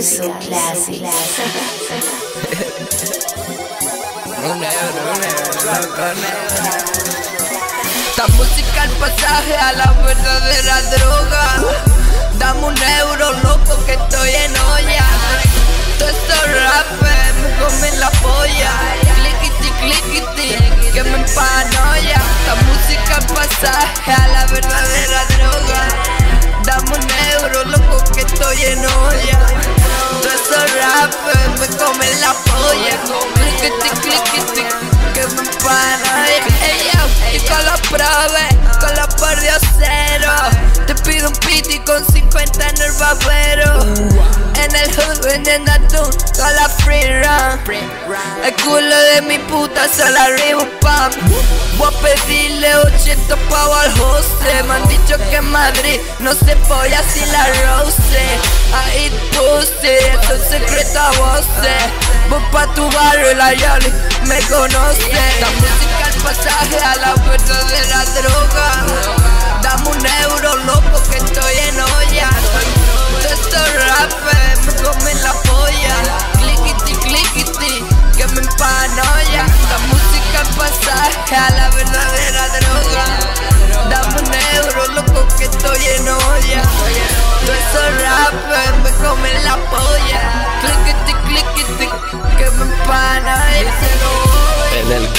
So classy. El pasaje a la verdadera droga. Dame un euro, loco, con 50 en el babero. En el hood vendiendo atún con la free run. El culo de mi puta se la pam. Voy a pedirle 80 pavos al. Me han dicho que en Madrid no se polla sin la rose. Ahí puse, esto es secreto a voces. Voy pa' tu barrio la Yali me conoce. La música el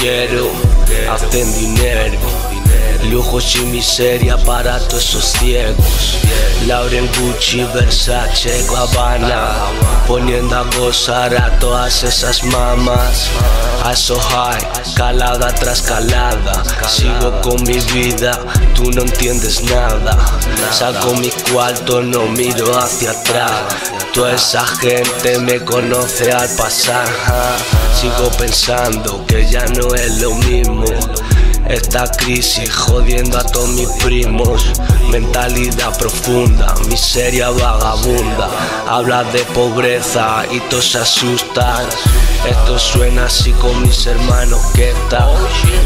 En el quiero hacen dinero. Lujos y miseria para todos esos ciegos. Lauren Gucci, Versace, Gabbana. Poniendo a gozar a todas esas mamas. So high, calada tras calada. Sigo con mi vida, tú no entiendes nada. Saco mi cuarto, no miro hacia atrás. Toda esa gente me conoce al pasar. Sigo pensando que ya no es lo mismo. Esta crisis jodiendo a todos mis primos. Mentalidad profunda, miseria vagabunda. Habla de pobreza y todos se asustan. Esto suena así con mis hermanos que tal.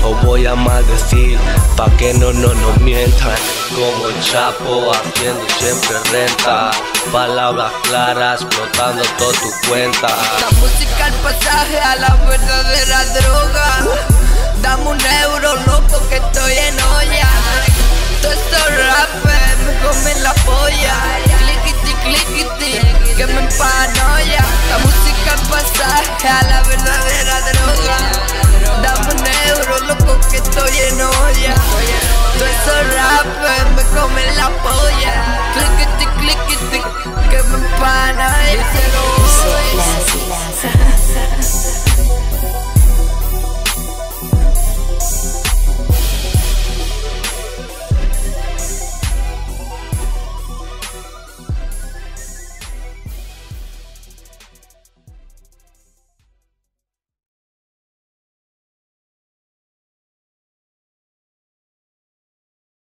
Os voy a maldecir pa' que no, no nos mientan. Como el chapo haciendo siempre renta. Palabras claras, explotando toda tu cuenta. La música el pasaje a la verdadera me la polla. Click it, click it, click.